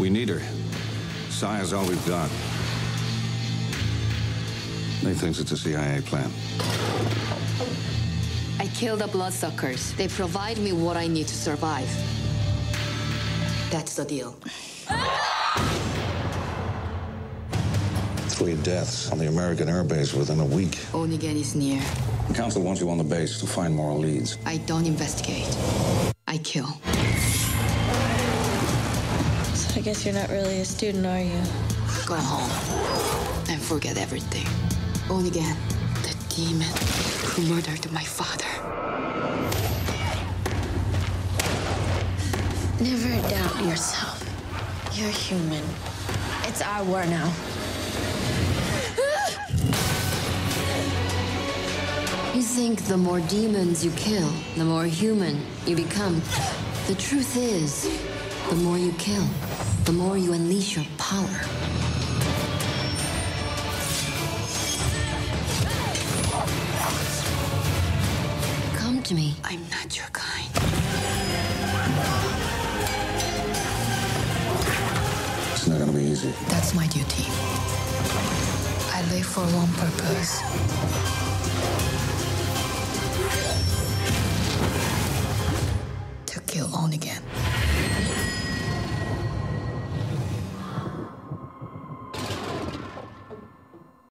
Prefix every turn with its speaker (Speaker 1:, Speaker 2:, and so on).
Speaker 1: We need her. Saya's all we've got. They thinks it's a CIA plan.
Speaker 2: I kill the bloodsuckers. They provide me what I need to survive. That's the deal.
Speaker 1: Three deaths on the American airbase within a week.
Speaker 2: Onigen is near.
Speaker 1: The council wants you on the base to find more leads.
Speaker 2: I don't investigate. I kill.
Speaker 3: So I guess you're not really a student, are you?
Speaker 2: Go home and forget everything. Onigen, the demon who murdered my father.
Speaker 3: Never doubt yourself. You're human. It's our war now.
Speaker 2: You think the more demons you kill, the more human you become. The truth is, the more you kill, the more you unleash your power. Come to me. I'm not your kind.
Speaker 1: It's not gonna be easy.
Speaker 2: That's my duty. I live for one purpose. To kill Onigen.